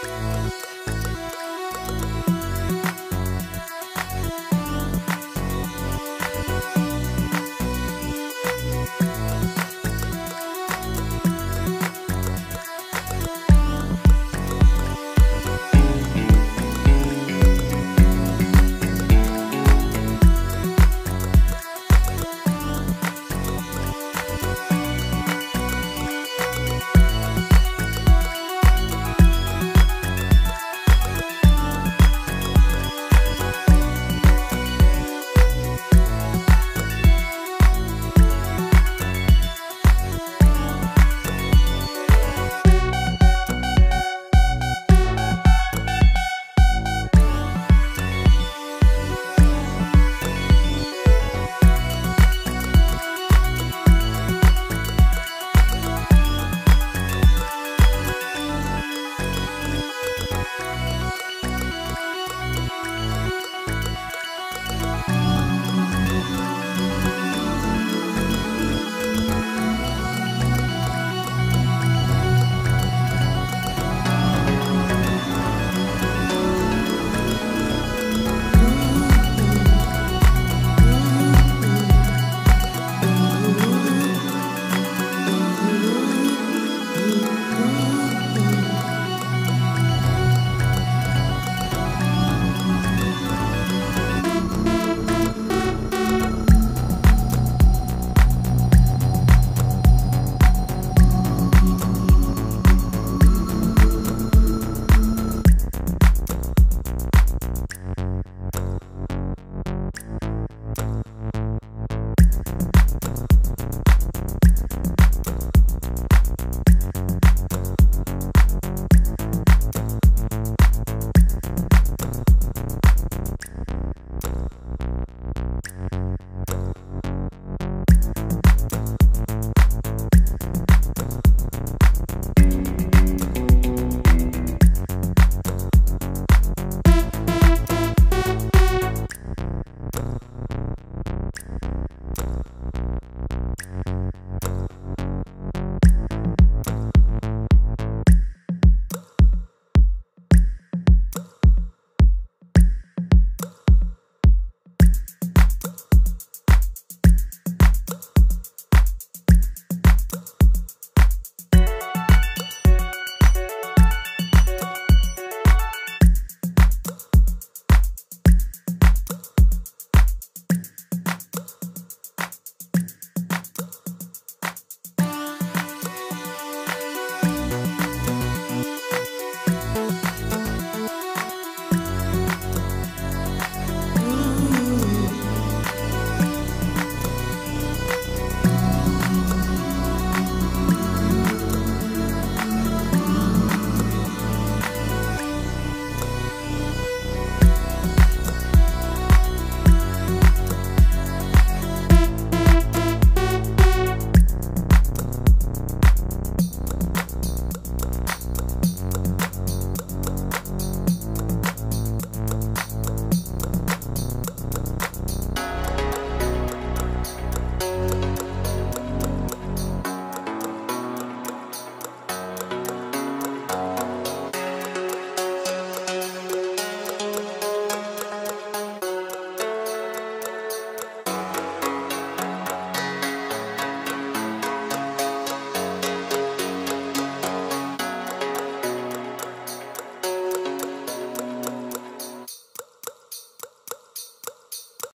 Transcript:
Música